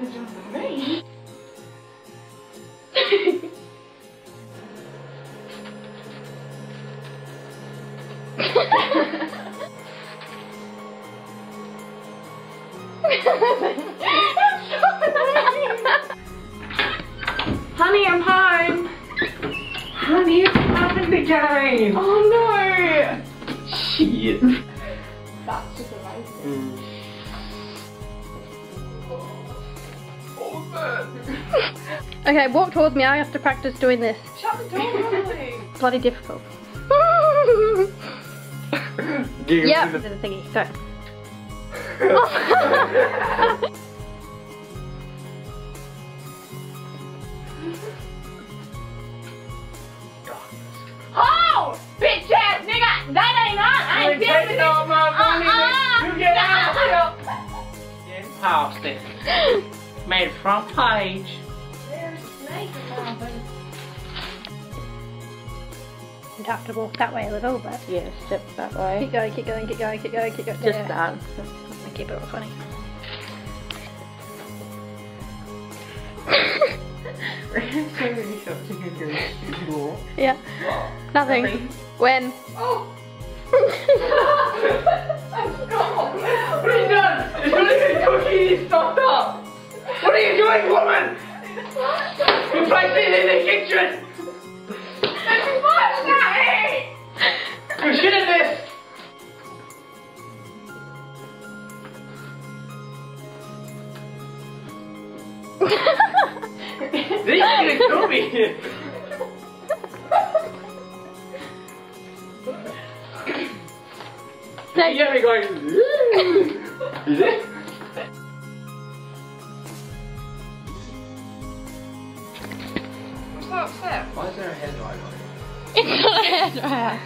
You did a better job than me. Honey, I'm home. Honey, it's happened again. Oh no. Shit. That's just amazing. Mm. Okay, walk towards me. I have to practice doing this. Shut the door, Emily. Bloody difficult. yeah, yep. to Do the thingy. Go. Oh, bitch ass nigga, that ain't on. I ain't We're taking all my money. Uh-uh. You get out No. Get past it. Made front page. There's a snake in. You'd have to walk that way a little, but Yeah, step that way. keep going, keep going, keep going, keep going, keep going. Just Yeah. that. And keep it all funny. so many shots you can do. Yeah. Nothing. Nothing. When? Oh. What are you doing? It's not even cooking, you doing, woman? You placed it in the kitchen. You should have this. This is gonna kill me. You get me going. Is it? I'm so upset. Why is there a headlight on it's not a hairdryer.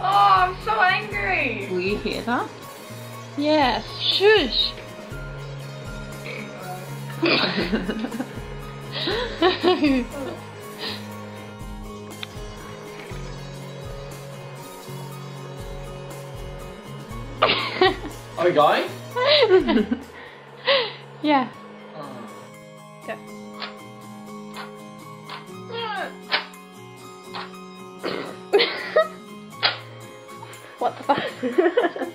Oh, I'm so angry. Will you hear that? Yes. Shush. Are we going? yeah. Oh. Go. What the fuck?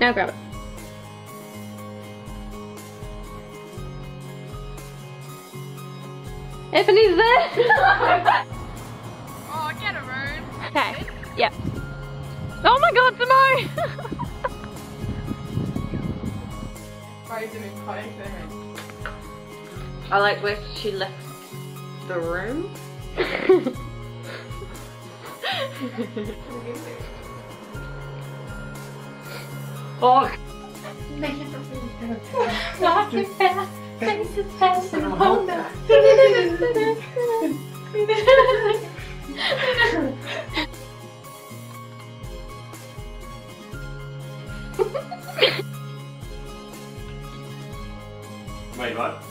now grab it. Anthony's there! Oh, get a room. okay, yep. Oh my god, Simone! Frozen in clothing. I like where she left the room. Oh, wait, what?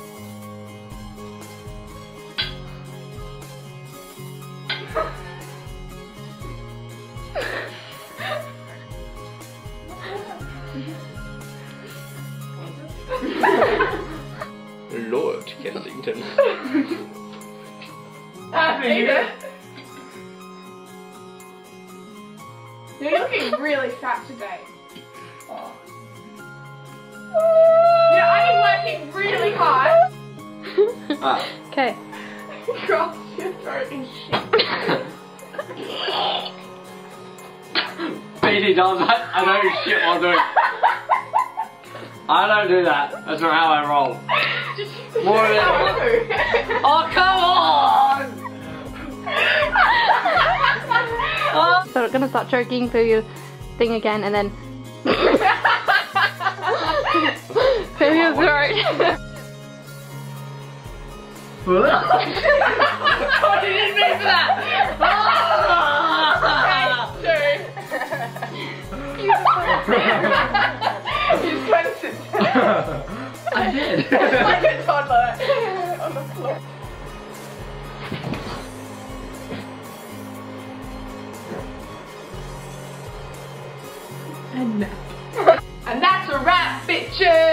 Lord Kensington. Ada. You're looking really fat today. Yeah, I've been working really hard. ah, Okay. Cross your throat and shit. Baby does that. I don't shit while doing. I don't do that. That's not how I roll. More of it. Oh come on! Oh. So we're gonna start choking through your thing again and then through your throat. what did oh, you mean for that? I did. like a toddler on the floor. and that's a wrap, bitches!